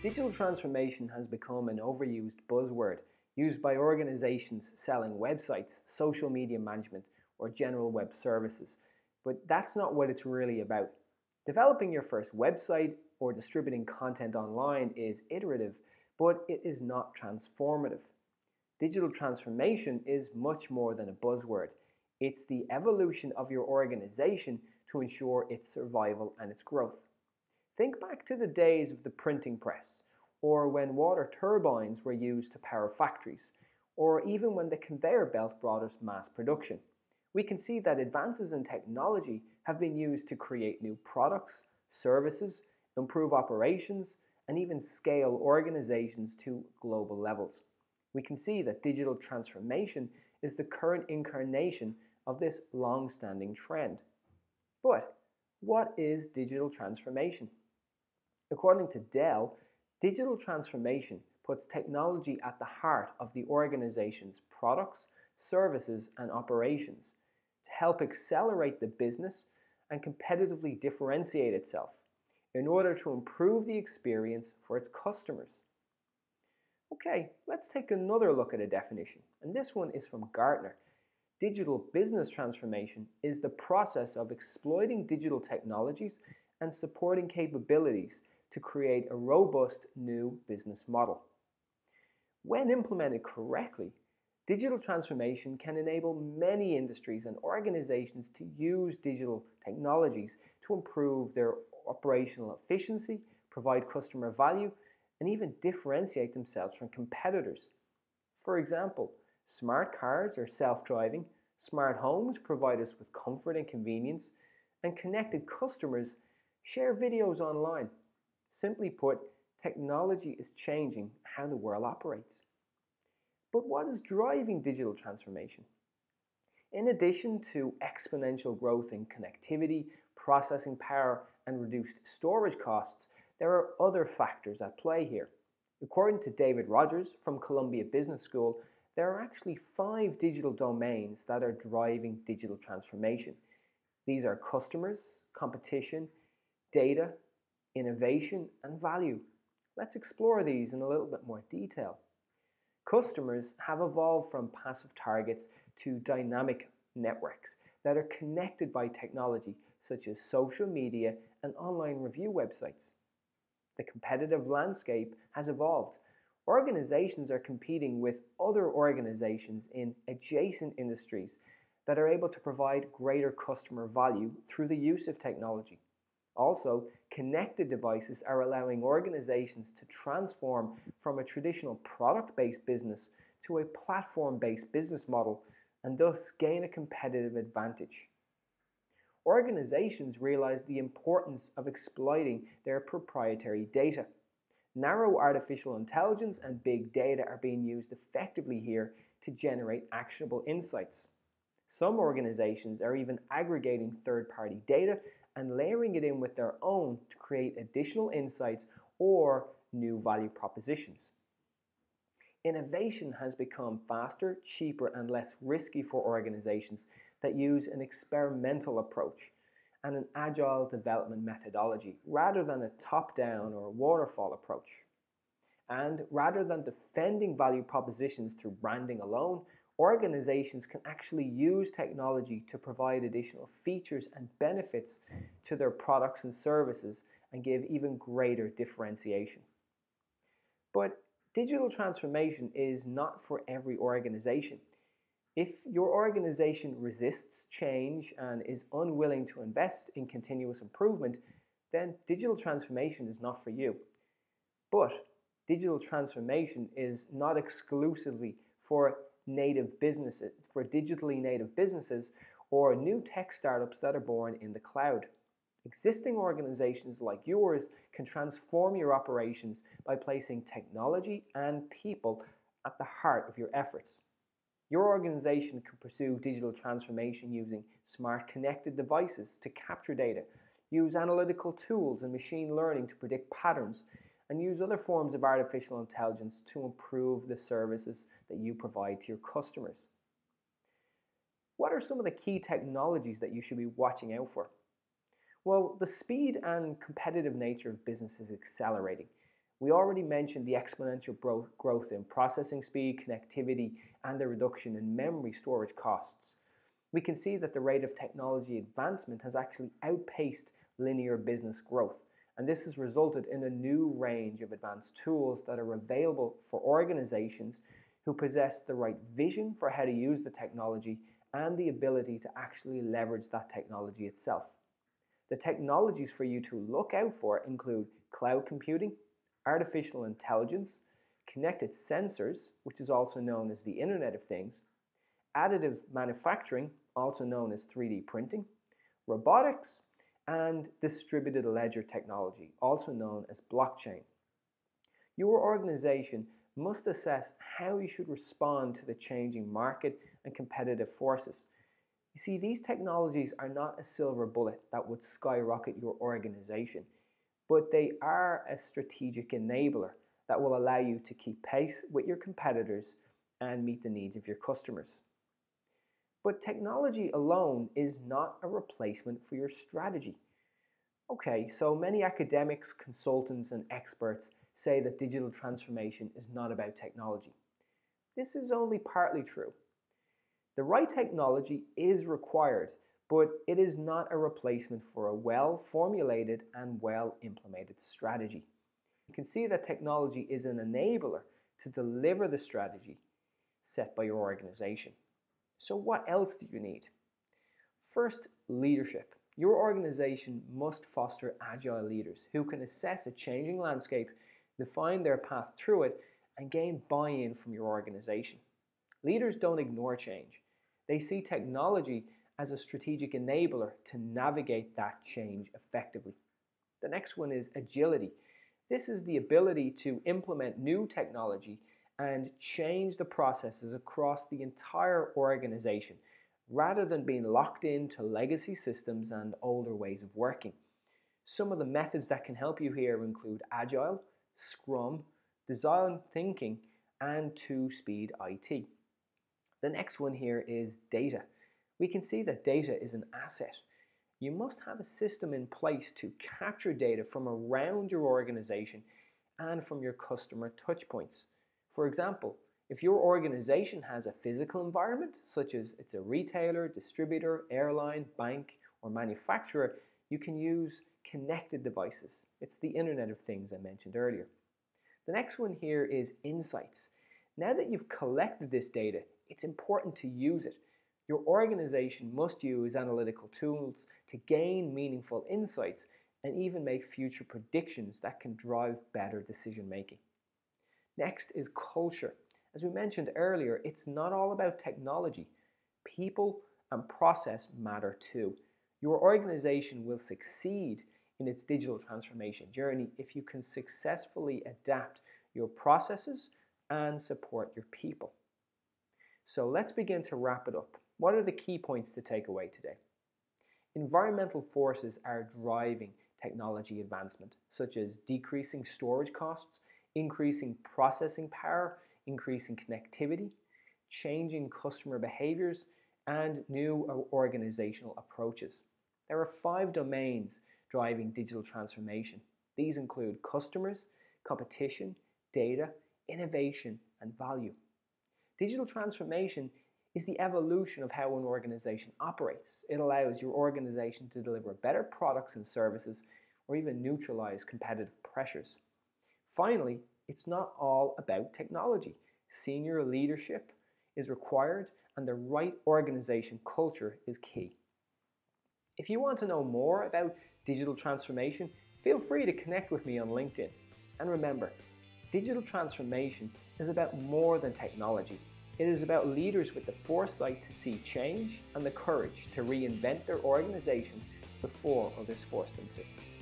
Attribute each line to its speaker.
Speaker 1: Digital transformation has become an overused buzzword used by organizations selling websites, social media management, or general web services. But that's not what it's really about. Developing your first website or distributing content online is iterative, but it is not transformative. Digital transformation is much more than a buzzword. It's the evolution of your organization to ensure its survival and its growth. Think back to the days of the printing press, or when water turbines were used to power factories, or even when the conveyor belt brought us mass production. We can see that advances in technology have been used to create new products, services, improve operations, and even scale organizations to global levels. We can see that digital transformation is the current incarnation of this long-standing trend. But what is digital transformation? According to Dell, digital transformation puts technology at the heart of the organization's products, services, and operations to help accelerate the business and competitively differentiate itself in order to improve the experience for its customers. Okay, let's take another look at a definition, and this one is from Gartner. Digital business transformation is the process of exploiting digital technologies and supporting capabilities to create a robust new business model. When implemented correctly, digital transformation can enable many industries and organizations to use digital technologies to improve their operational efficiency, provide customer value, and even differentiate themselves from competitors. For example, smart cars are self-driving, smart homes provide us with comfort and convenience, and connected customers share videos online. Simply put, technology is changing how the world operates. But what is driving digital transformation? In addition to exponential growth in connectivity, processing power, and reduced storage costs, there are other factors at play here. According to David Rogers from Columbia Business School, there are actually five digital domains that are driving digital transformation. These are customers, competition, data, innovation, and value. Let's explore these in a little bit more detail. Customers have evolved from passive targets to dynamic networks that are connected by technology such as social media and online review websites. The competitive landscape has evolved. Organizations are competing with other organizations in adjacent industries that are able to provide greater customer value through the use of technology. Also, connected devices are allowing organizations to transform from a traditional product-based business to a platform-based business model and thus gain a competitive advantage organizations realize the importance of exploiting their proprietary data. Narrow artificial intelligence and big data are being used effectively here to generate actionable insights. Some organizations are even aggregating third-party data and layering it in with their own to create additional insights or new value propositions. Innovation has become faster, cheaper, and less risky for organizations that use an experimental approach and an agile development methodology rather than a top-down or waterfall approach. And rather than defending value propositions through branding alone, organizations can actually use technology to provide additional features and benefits to their products and services and give even greater differentiation. But digital transformation is not for every organization. If your organization resists change and is unwilling to invest in continuous improvement, then digital transformation is not for you. But digital transformation is not exclusively for native businesses, for digitally native businesses or new tech startups that are born in the cloud. Existing organizations like yours can transform your operations by placing technology and people at the heart of your efforts. Your organization can pursue digital transformation using smart connected devices to capture data, use analytical tools and machine learning to predict patterns, and use other forms of artificial intelligence to improve the services that you provide to your customers. What are some of the key technologies that you should be watching out for? Well, the speed and competitive nature of business is accelerating. We already mentioned the exponential growth in processing speed, connectivity, and the reduction in memory storage costs. We can see that the rate of technology advancement has actually outpaced linear business growth, and this has resulted in a new range of advanced tools that are available for organizations who possess the right vision for how to use the technology and the ability to actually leverage that technology itself. The technologies for you to look out for include cloud computing, artificial intelligence, connected sensors, which is also known as the Internet of Things, additive manufacturing, also known as 3D printing, robotics, and distributed ledger technology, also known as blockchain. Your organization must assess how you should respond to the changing market and competitive forces. You see, these technologies are not a silver bullet that would skyrocket your organization, but they are a strategic enabler that will allow you to keep pace with your competitors and meet the needs of your customers. But technology alone is not a replacement for your strategy. Okay, so many academics, consultants, and experts say that digital transformation is not about technology. This is only partly true. The right technology is required, but it is not a replacement for a well formulated and well implemented strategy. You can see that technology is an enabler to deliver the strategy set by your organization. So, what else do you need? First, leadership. Your organization must foster agile leaders who can assess a changing landscape, define their path through it, and gain buy in from your organization. Leaders don't ignore change, they see technology as a strategic enabler to navigate that change effectively. The next one is agility. This is the ability to implement new technology and change the processes across the entire organization rather than being locked into legacy systems and older ways of working. Some of the methods that can help you here include Agile, Scrum, Design Thinking, and Two Speed IT. The next one here is data. We can see that data is an asset. You must have a system in place to capture data from around your organization and from your customer touchpoints. For example, if your organization has a physical environment, such as it's a retailer, distributor, airline, bank, or manufacturer, you can use connected devices. It's the Internet of Things I mentioned earlier. The next one here is insights. Now that you've collected this data, it's important to use it. Your organization must use analytical tools to gain meaningful insights and even make future predictions that can drive better decision making. Next is culture. As we mentioned earlier, it's not all about technology. People and process matter too. Your organization will succeed in its digital transformation journey if you can successfully adapt your processes and support your people. So let's begin to wrap it up. What are the key points to take away today? Environmental forces are driving technology advancement, such as decreasing storage costs, increasing processing power, increasing connectivity, changing customer behaviors, and new organizational approaches. There are five domains driving digital transformation. These include customers, competition, data, innovation, and value. Digital transformation is the evolution of how an organization operates. It allows your organization to deliver better products and services or even neutralize competitive pressures. Finally, it's not all about technology. Senior leadership is required and the right organization culture is key. If you want to know more about digital transformation, feel free to connect with me on LinkedIn. And remember, digital transformation is about more than technology. It is about leaders with the foresight to see change and the courage to reinvent their organization before others force them to.